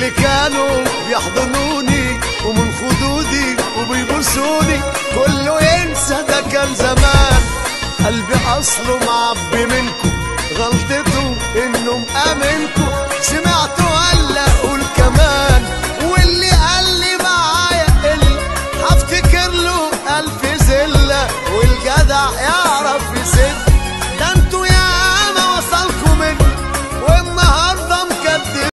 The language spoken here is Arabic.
اللي كانوا بيحضنوني ومن خدودي وبيبوسوني كله ينسى ده كان زمان. قلبي أصله معبي منكم. غلطته انه مأمنكم